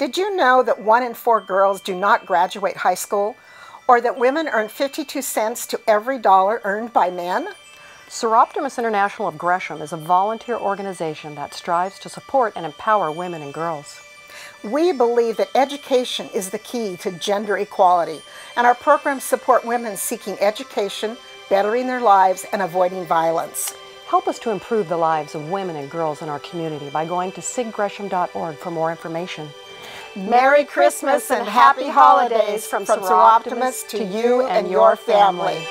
Did you know that one in four girls do not graduate high school? Or that women earn 52 cents to every dollar earned by men? Soroptimist International of Gresham is a volunteer organization that strives to support and empower women and girls. We believe that education is the key to gender equality, and our programs support women seeking education, bettering their lives, and avoiding violence. Help us to improve the lives of women and girls in our community by going to siggresham.org for more information. Merry Christmas and Happy Holidays from, Soroptimist to you and your family.